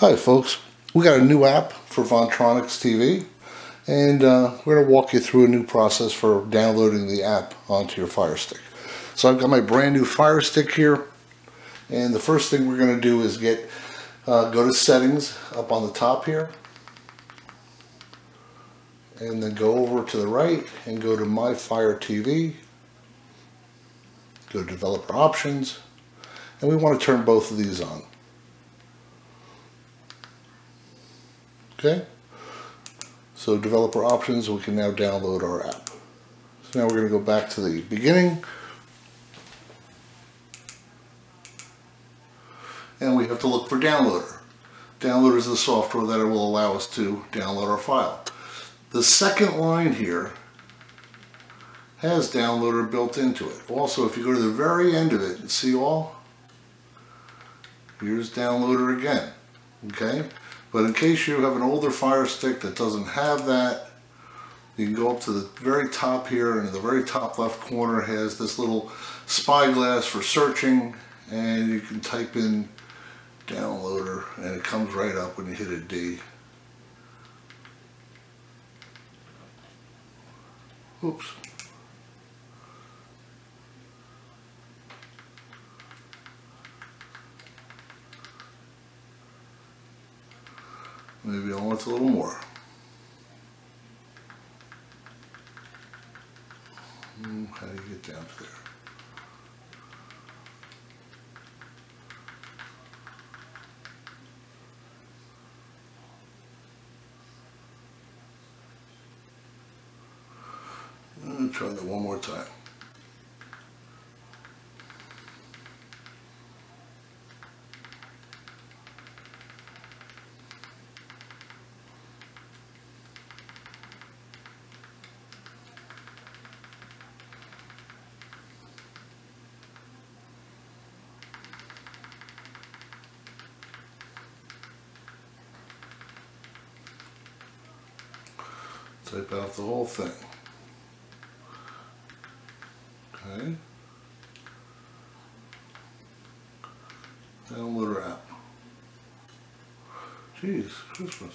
Hi folks, we got a new app for Vontronix TV and uh, we're going to walk you through a new process for downloading the app onto your Fire Stick. So I've got my brand new Fire Stick here and the first thing we're going to do is get uh, go to settings up on the top here and then go over to the right and go to My Fire TV go to developer options and we want to turn both of these on. Okay, so developer options, we can now download our app. So now we're going to go back to the beginning. And we have to look for downloader. Downloader is the software that will allow us to download our file. The second line here has downloader built into it. Also, if you go to the very end of it and see all, here's downloader again. Okay, but in case you have an older Fire Stick that doesn't have that, you can go up to the very top here and the very top left corner has this little spyglass for searching and you can type in downloader and it comes right up when you hit a D. Oops. Maybe I want a little more. Hmm, how do you get down to there? try that one more time. Type out the whole thing. Okay. Downloader app. Jeez, Christmas.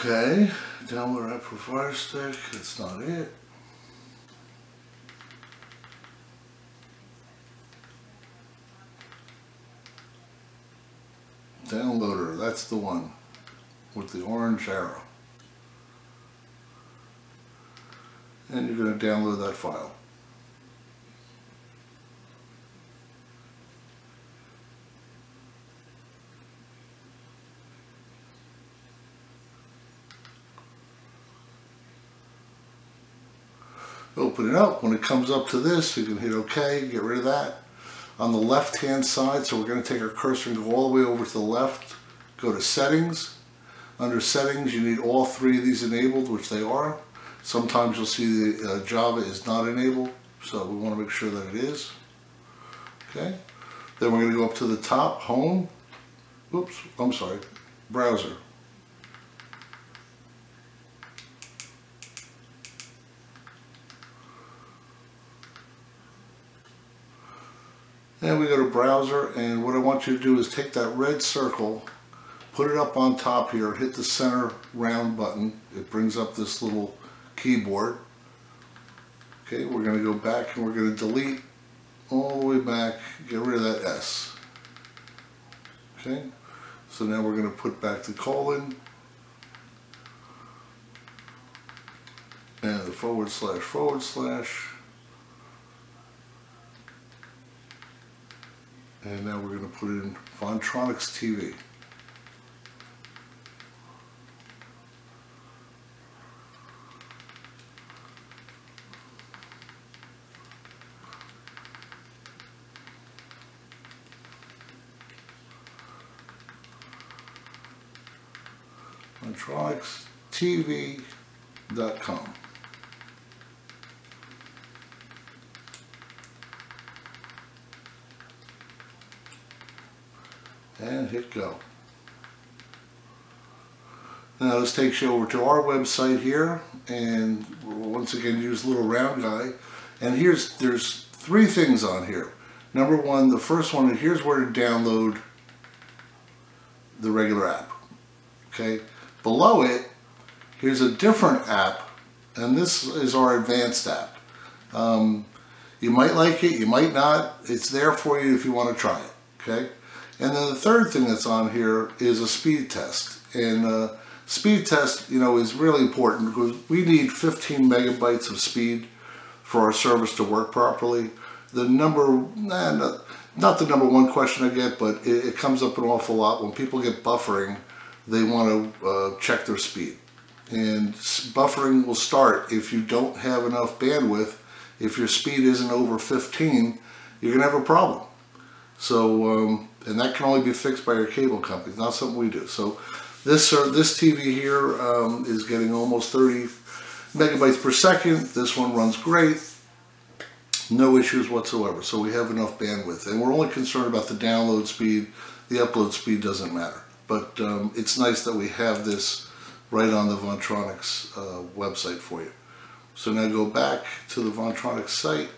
Okay, app for Fire Stick, that's not it. Downloader, that's the one with the orange arrow. And you're going to download that file. Open it up. When it comes up to this, you can hit OK, get rid of that. On the left hand side so we're going to take our cursor and go all the way over to the left go to settings. Under settings you need all three of these enabled which they are. Sometimes you'll see the uh, Java is not enabled so we want to make sure that it is. Okay then we're going to go up to the top home. Oops I'm sorry browser Then we go to browser and what I want you to do is take that red circle, put it up on top here, hit the center round button. It brings up this little keyboard. Okay, we're going to go back and we're going to delete all the way back, get rid of that S. Okay, so now we're going to put back the colon and the forward slash forward slash And now we're going to put in Vontronix TV. VontronixTV.com. and hit go. Now this takes you over to our website here and once again use little round guy. And here's there's three things on here. Number one, the first one, and here's where to download the regular app. Okay, below it, here's a different app, and this is our advanced app. Um, you might like it, you might not. It's there for you if you want to try it. Okay, and then the third thing that's on here is a speed test, and uh, speed test, you know, is really important because we need 15 megabytes of speed for our service to work properly. The number, nah, not, not the number one question I get, but it, it, comes up an awful lot when people get buffering. They want to uh, check their speed, and buffering will start if you don't have enough bandwidth. If your speed isn't over 15, you're gonna have a problem. So, um, and that can only be fixed by your cable company. Not something we do. So, this uh, this TV here um, is getting almost 30 megabytes per second. This one runs great. No issues whatsoever. So we have enough bandwidth. And we're only concerned about the download speed. The upload speed doesn't matter. But um, it's nice that we have this right on the Vontronix uh, website for you. So now go back to the Vontronix site.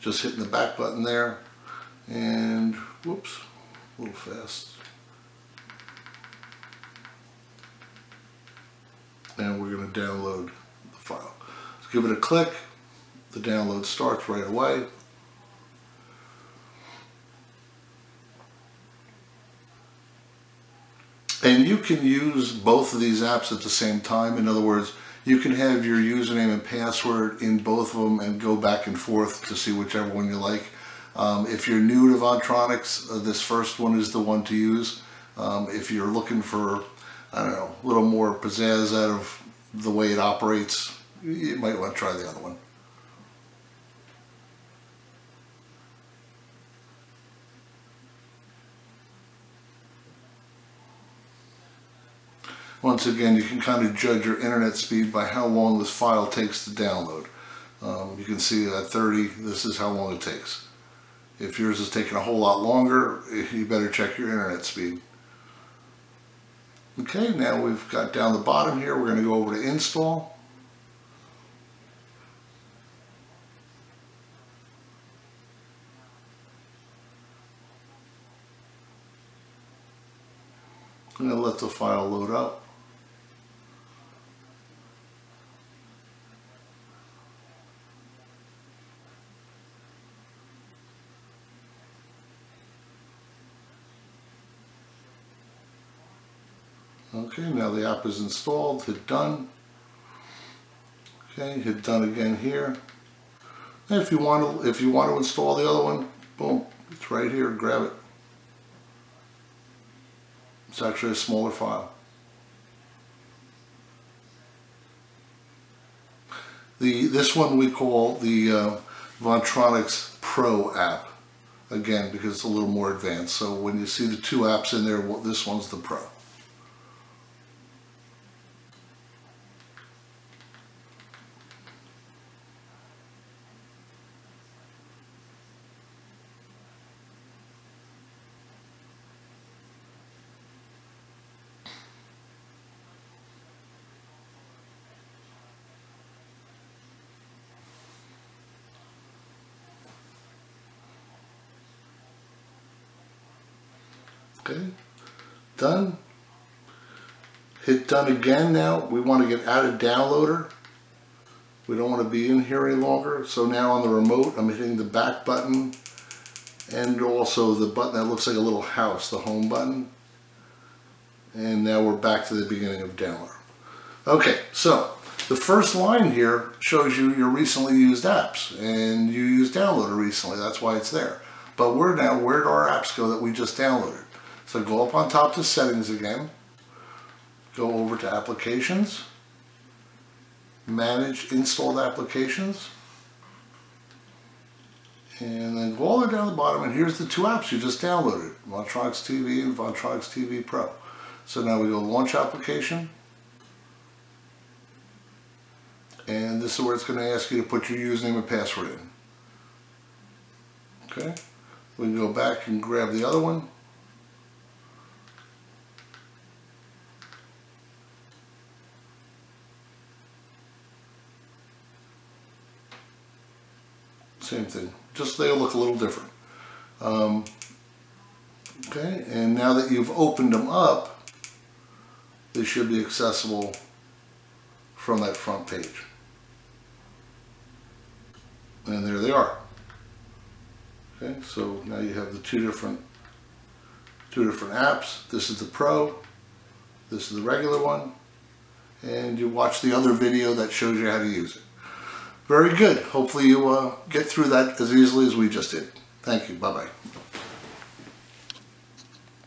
Just hitting the back button there. And, whoops, a little fast. And we're going to download the file. Let's give it a click. The download starts right away. And you can use both of these apps at the same time. In other words, you can have your username and password in both of them and go back and forth to see whichever one you like. Um, if you're new to Vontronix, uh, this first one is the one to use. Um, if you're looking for, I don't know, a little more pizzazz out of the way it operates, you might want to try the other one. Once again, you can kind of judge your internet speed by how long this file takes to download. Um, you can see at 30, this is how long it takes. If yours is taking a whole lot longer, you better check your internet speed. Okay, now we've got down the bottom here, we're going to go over to install. I'm going to let the file load up. Okay, now the app is installed, hit done. Okay, hit done again here. And if you want to if you want to install the other one, boom, it's right here, grab it. It's actually a smaller file. The this one we call the uh, Vontronix Pro app again because it's a little more advanced. So when you see the two apps in there, this one's the Pro. Okay, done. Hit done again now. We want to get out of downloader. We don't want to be in here any longer. So now on the remote, I'm hitting the back button and also the button that looks like a little house, the home button. And now we're back to the beginning of downloader. Okay, so the first line here shows you your recently used apps and you used downloader recently. That's why it's there. But where now, where did our apps go that we just downloaded? So go up on top to settings again, go over to applications, manage installed applications, and then go all the way down the bottom and here's the two apps you just downloaded, Vontronix TV and Vontronix TV Pro. So now we go launch application, and this is where it's going to ask you to put your username and password in. Okay, we can go back and grab the other one, Same thing. Just they'll look a little different. Um, okay, and now that you've opened them up, they should be accessible from that front page. And there they are. Okay, so now you have the two different two different apps. This is the Pro, this is the regular one, and you watch the other video that shows you how to use it. Very good. Hopefully you uh, get through that as easily as we just did. Thank you. Bye-bye.